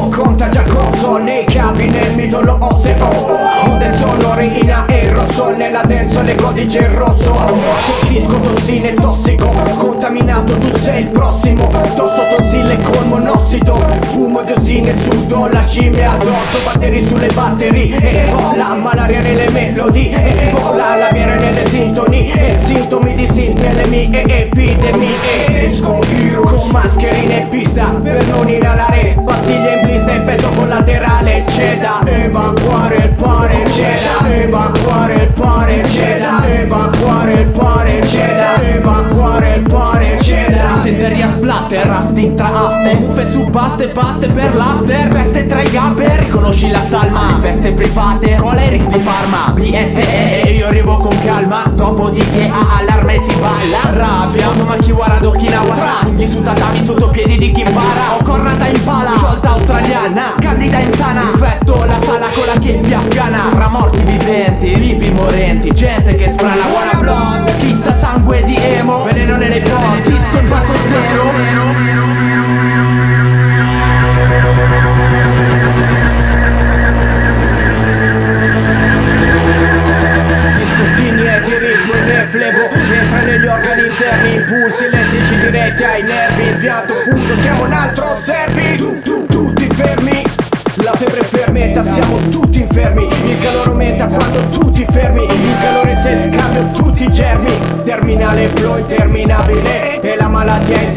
aerosol Nei capi nel midollo osseo Onde sonore in aerosol Nella dance le codice rosso. Tossisco, tossine, tossico Contaminato, tu sei il prossimo. Tosto, tonsille col monossido Fumo, diossine, sudo La scimmia addosso. Batteri sulle batterie E la malaria nelle melodie E vola la biera nelle sintonie sintomi di sin nelle mie epidemie. Esco virus con mascherine in pista Per non inalare C'è da evacuare il pare C'è da evacuare il pare C'è da evacuare il pare C'è da evacuare il pare C'è da Senteria splatter, rafting tra after. Muffe su paste, paste per l'after. Veste tra i gabber, riconosci la salma. Feste private, cola Rex di Parma. BSE, io arrivo con calma. Dopodiché a allarme si balla. Rabbia, ma chi guarda Okinawa su tatami sotto piedi di chi impara. Ho cornata in pala, sciolta australiana. Candida insana, infetto la sala con la chieffia afghana. Tra morti viventi, vivi morenti Gente che sprana di ritmo e reflego Entra negli organi interni Impulsi elettrici diretti ai nervi Impianto fuso chiamo un altro servi. Tu, tu, Tutti fermi la febbre fermenta, siamo tutti infermi. Il calore aumenta quando tutti fermi Il calore se scambio tutti i germi. Terminale flow interminabile E la malattia è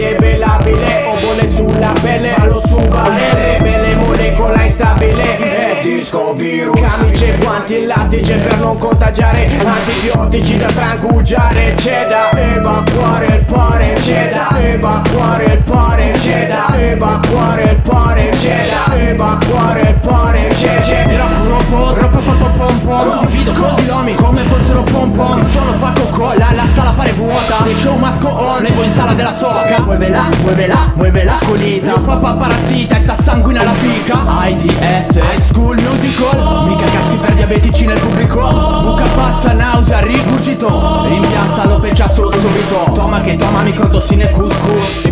Disco virus Camice, guanti e lattice per non contagiare Antibiotici da trangugiare C'è da evacuare il pare C'è da evacuare il pare C'è da evacuare il pare C'è da evacuare il pare C'è c'è Era pom pom Condivido con gli uomini come fossero pom pom sala della soca Muovela, muovela, muovela. Colita. Mio papà parassita e s'assanguina la fica. AIDS, high school musical. Mica cazzi per diabetici nel pubblico. Buca pazza, nausea, rigurgito. In piazza lo pecciazzolo subito. Toma che toma microtossine couscous